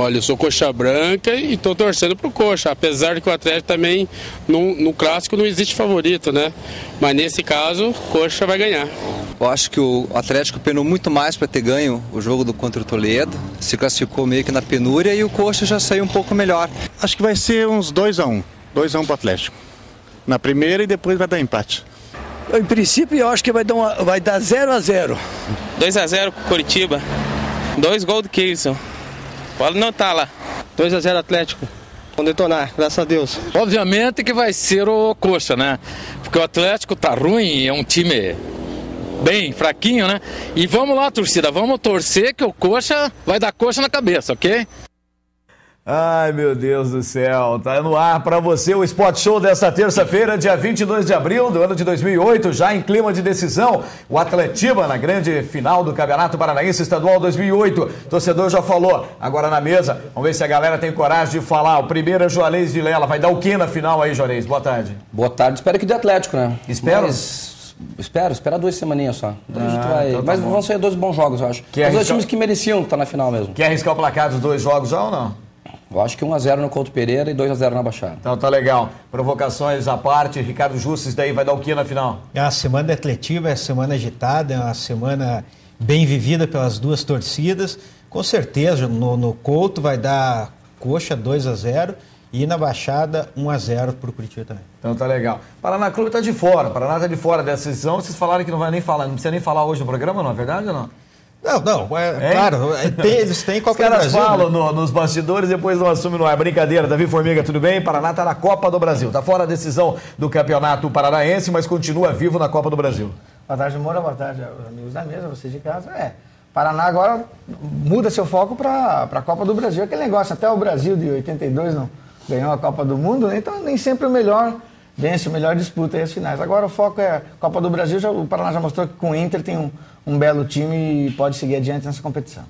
Olha, eu sou coxa branca e estou torcendo pro coxa, apesar de que o Atlético também, no, no clássico, não existe favorito, né? Mas nesse caso, coxa vai ganhar. Eu acho que o Atlético penou muito mais para ter ganho o jogo do contra o Toledo, se classificou meio que na penúria e o coxa já saiu um pouco melhor. Acho que vai ser uns 2 a 1 um. 2 a 1 um para o Atlético. Na primeira e depois vai dar empate. Em princípio, eu acho que vai dar, uma, vai dar 0 a 0 2 a 0 com Curitiba. Dois gols do Pode notar lá. 2 a 0 Atlético. Vamos detonar, graças a Deus. Obviamente que vai ser o Coxa, né? Porque o Atlético tá ruim, é um time bem fraquinho, né? E vamos lá, torcida, vamos torcer que o Coxa vai dar coxa na cabeça, ok? Ai, meu Deus do céu. Tá no ar para você o Spot Show desta terça-feira, dia 22 de abril do ano de 2008, já em clima de decisão. O Atletiba na grande final do Campeonato Paranaense Estadual 2008. Torcedor já falou, agora na mesa. Vamos ver se a galera tem coragem de falar. O primeiro é Juarez Vilela. Vai dar o que na final aí, Juarez? Boa tarde. Boa tarde. Espero que dê Atlético, né? Espero. Mas... Espero, espera duas semaninhas só. Gente Ah, vai- então tá Mas bom. vão ser dois bons jogos, eu acho. Quer Os dois arriscar- times que mereciam estar na final mesmo. Quer arriscar o placar dos dois jogos já ou não? Eu acho que 1x0 no Couto Pereira e 2x0 na Baixada. Então tá legal. Provocações à parte. Ricardo Justus daí vai dar o que na final? É uma semana atletiva, é uma semana agitada, é uma semana bem vivida pelas duas torcidas. Com certeza, no, no Couto vai dar coxa 2 a 0 e na Baixada 1 a 0 para o Curitiba também. Então tá legal. Paraná Clube tá de fora. Paraná tá de fora dessa decisão. Vocês falaram que não vai nem falar, não precisa nem falar hoje no programa, não é verdade ou não? Não, não, é, Hein? claro, é, tem- eles têm Os Copa do caras Brasil. falam né? no- nos bastidores depois não assumem no ar. Brincadeira. Davi Formiga, tudo bem? Paraná tá na Copa do Brasil. Tá fora a decisão do Campeonato Paranaense, mas continua vivo na Copa do Brasil. Boa tarde, Moura. Boa tarde, amigos da mesa, vocês de casa. É, Paraná agora muda seu foco para a Copa do Brasil. Aquele negócio, até o Brasil de 82 não ganhou a Copa do Mundo, né? então nem sempre o melhor vence, o melhor disputa aí as finais. Agora o foco é Copa do Brasil. Já, o Paraná já mostrou que com o Inter tem um, um belo time e pode seguir adiante nessa competição.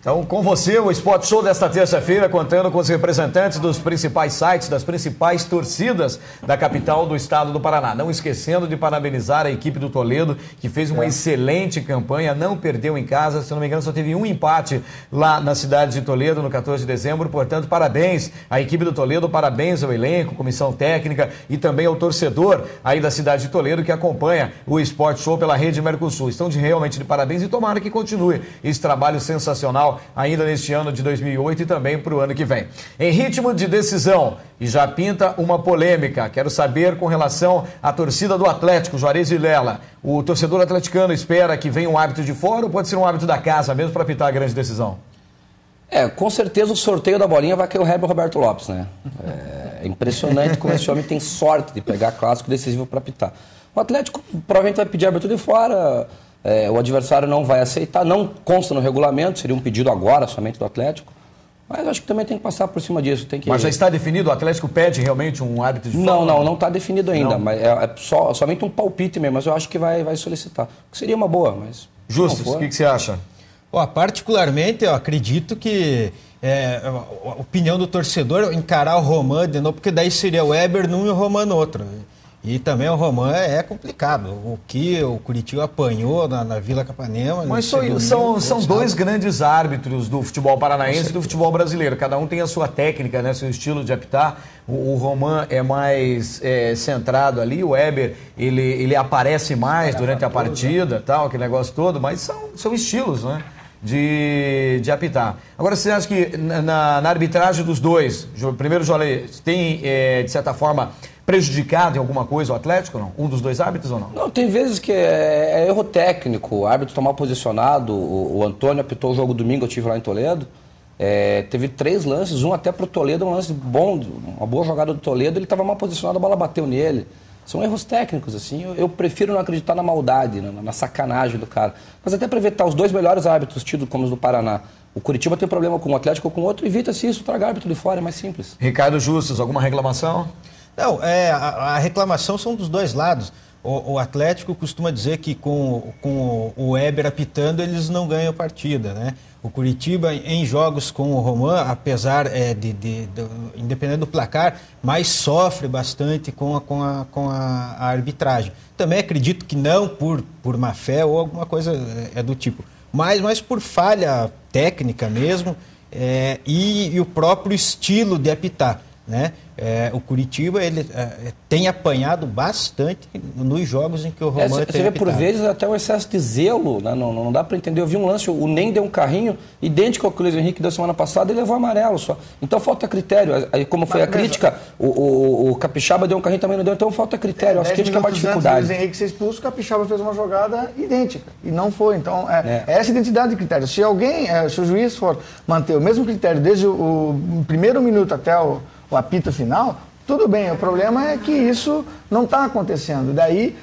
Então, com você, o Spot Show desta terça-feira, contando com os representantes dos principais sites, das principais torcidas da capital do estado do Paraná. Não esquecendo de parabenizar a equipe do Toledo, que fez uma excelente campanha, não perdeu em casa, se não me engano, só teve um empate lá na cidade de Toledo, no 14 de dezembro. Portanto, parabéns à equipe do Toledo, parabéns ao elenco, comissão técnica e também ao torcedor aí da cidade de Toledo que acompanha o Sport Show pela Rede Mercosul. Estão de realmente de parabéns e tomara que continue esse trabalho sensacional ainda neste ano de 2008 e também para o ano que vem. Em ritmo de decisão, e já pinta uma polêmica. Quero saber com relação à torcida do Atlético, Juarez Vilela. O torcedor atleticano espera que venha um árbitro de fora ou pode ser um árbitro da casa mesmo para pitar a grande decisão? É, com certeza o sorteio da bolinha vai cair o Heber Roberto Lopes, né? É impressionante como esse homem tem sorte de pegar clássico decisivo para pitar. O Atlético provavelmente vai pedir árbitro de fora, é, o adversário não vai aceitar, não consta no regulamento, seria um pedido agora somente do Atlético. Mas acho que também tem que passar por cima disso. Tem que... Mas já está definido? O Atlético pede realmente um árbitro de fora? Não, não, não está definido ainda. Não? Mas é, é só, somente um palpite mesmo, mas eu acho que vai, vai solicitar. Que seria uma boa, mas. Justus, não o que, que você acha? Ó, particularmente, eu acredito que é, a opinião do torcedor encarar o Roman de novo, porque daí seria o Weber num e o Roman no outro. E também o Roman é complicado. O que o Curitiba apanhou na, na Vila Capanema. Mas domingo, são, são dois grandes árbitros do futebol paranaense e do futebol brasileiro. Cada um tem a sua técnica, né, seu estilo de apitar. O, o Roman é mais é, centrado ali, o Weber ele, ele aparece mais durante a partida, tal, aquele negócio todo, mas são, são estilos, né? De, de apitar. Agora, você acha que na, na- arbitragem dos dois, primeiro Jolê, tem, é, de certa forma, prejudicado em alguma coisa o Atlético, não? Um dos dois árbitros ou não? Não, tem vezes que é, é erro técnico, o árbitro está mal posicionado. O, o Antônio apitou o jogo domingo, eu tive lá em Toledo. É, teve três lances, um até para o Toledo, um lance bom, uma boa jogada do Toledo, ele estava mal posicionado, a bola bateu nele. São erros técnicos, assim. Eu, eu prefiro não acreditar na maldade, na, na sacanagem do cara. Mas até para evitar os dois melhores árbitros tidos como os do Paraná. O Curitiba tem problema com um Atlético ou com outro, evita-se isso, traga árbitro de fora, é mais simples. Ricardo Justus, alguma reclamação? Não, é, a, a reclamação são dos dois lados. O, o Atlético costuma dizer que com, com o Weber apitando eles não ganham partida, né? O Curitiba, em jogos com o Roman, apesar é, de, de, do- independente do placar, mais sofre bastante com a, com a, com a, a arbitragem. Também acredito que não por, por má fé ou alguma coisa é, é do tipo, mas, mas por falha técnica mesmo é, e, e o próprio estilo de apitar. Né? É, o Curitiba ele é, tem apanhado bastante nos jogos em que o É, Romano Você tem vê por vezes até um excesso de zelo, né? não, não dá para entender. Eu vi um lance, o Nem deu um carrinho idêntico ao que o Luiz Henrique deu semana passada e levou amarelo só. Então falta critério. Aí, como foi a Mas, mas- crítica, o, o, o Capixaba deu um carrinho também não deu, então falta critério. Acho que é uma antes dificuldade. Luiz Henrique ser expulso, o Capixaba fez uma jogada idêntica. E não foi. Então, é, é essa identidade de critério. Se alguém, é, se o juiz for manter o mesmo critério desde o, o primeiro minuto até o, o apito final, tudo bem. O problema é que isso não está acontecendo. Daí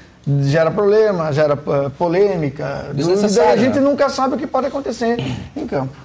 gera problema, gera eh, polêmica, dúvida, a Desnecessário, gente né? nunca sabe o que pode acontecer em campo.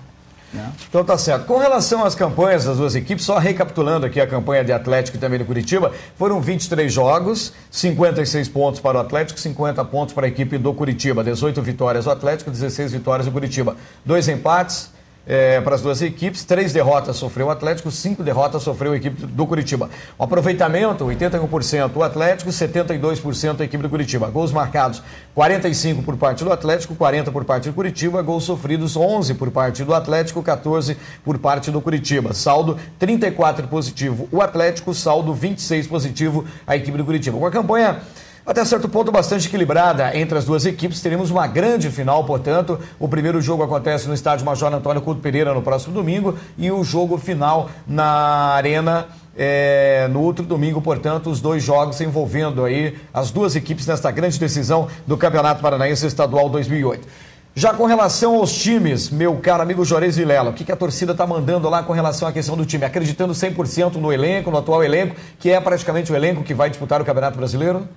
Então tá certo. Com relação às campanhas das duas equipes, só recapitulando aqui a campanha de Atlético e também do Curitiba, foram 23 jogos, 56 pontos para o Atlético, 50 pontos para a equipe do Curitiba, 18 vitórias do Atlético, 16 vitórias do Curitiba. Dois empates eh, para as duas equipes, três derrotas sofreu o Atlético, cinco derrotas sofreu a equipe do Curitiba. O aproveitamento, 81% o Atlético, 72% a equipe do Curitiba. Gols marcados, 45 por parte do Atlético, 40 por parte do Curitiba, gols sofridos 11 por parte do Atlético, 14 por parte do Curitiba. Saldo 34 positivo o Atlético, saldo 26 positivo a equipe do Curitiba. Com a campanha até certo ponto bastante equilibrada entre as duas equipes. Teremos uma grande final, portanto. O primeiro jogo acontece no estádio Major Antônio Couto Pereira no próximo domingo e o jogo final na Arena é, no outro domingo, portanto, os dois jogos envolvendo aí as duas equipes nesta grande decisão do Campeonato Paranaense Estadual 2008. Já com relação aos times, meu caro amigo Jorez Vilela, o que, que a torcida está mandando lá com relação à questão do time? Acreditando 100% no elenco, no atual elenco, que é praticamente o elenco que vai disputar o Campeonato Brasileiro?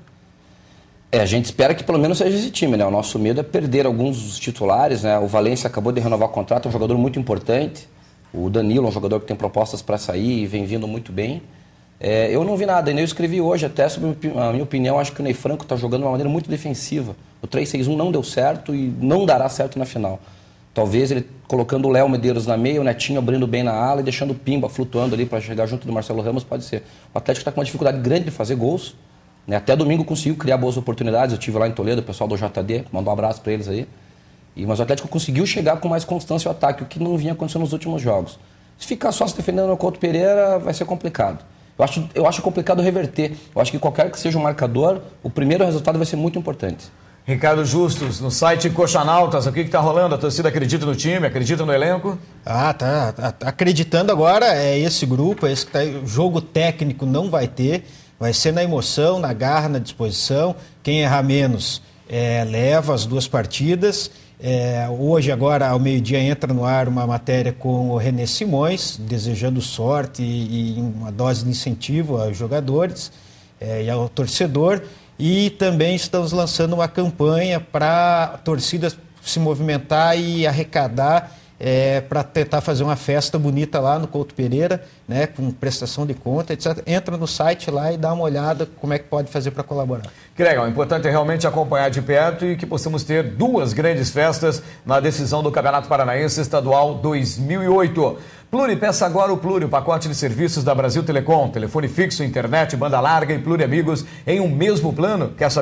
É, a gente espera que pelo menos seja esse time, né? O nosso medo é perder alguns dos titulares, né? O Valência acabou de renovar o contrato, é um jogador muito importante. O Danilo, um jogador que tem propostas para sair e vem vindo muito bem. É, eu não vi nada, ainda eu escrevi hoje até sobre a minha opinião, acho que o Ney Franco está jogando de uma maneira muito defensiva. O 3-6-1 não deu certo e não dará certo na final. Talvez ele colocando o Léo Medeiros na meia, o Netinho abrindo bem na ala e deixando o Pimba flutuando ali para chegar junto do Marcelo Ramos, pode ser. O Atlético está com uma dificuldade grande de fazer gols. Né? Até domingo conseguiu criar boas oportunidades. Eu tive lá em Toledo, o pessoal do JD, mandou um abraço para eles aí. E, mas o Atlético conseguiu chegar com mais constância ao ataque, o que não vinha acontecendo nos últimos jogos. Se ficar só se defendendo no Couto Pereira, vai ser complicado. Eu acho, eu acho complicado reverter. Eu acho que qualquer que seja o marcador, o primeiro resultado vai ser muito importante. Ricardo Justus, no site Coxanautas, o que está rolando? A torcida acredita no time, acredita no elenco? Ah, tá, tá- tá acreditando agora é esse grupo, é esse que tá, o jogo técnico não vai ter, vai ser na emoção, na garra, na disposição. Quem errar menos é, leva as duas partidas. É, hoje, agora, ao meio-dia, entra no ar uma matéria com o René Simões, desejando sorte e, e uma dose de incentivo aos jogadores é, e ao torcedor. E também estamos lançando uma campanha para a torcida se movimentar e arrecadar para tentar fazer uma festa bonita lá no Couto Pereira, né, com prestação de conta, etc. Entra no site lá e dá uma olhada como é que pode fazer para colaborar. Que legal, o importante é realmente acompanhar de perto e que possamos ter duas grandes festas na decisão do Campeonato Paranaense Estadual 2008. Pluri, peça agora o Pluri, o pacote de serviços da Brasil Telecom, telefone fixo, internet, banda larga e Pluri Amigos em um mesmo plano. Quer saber?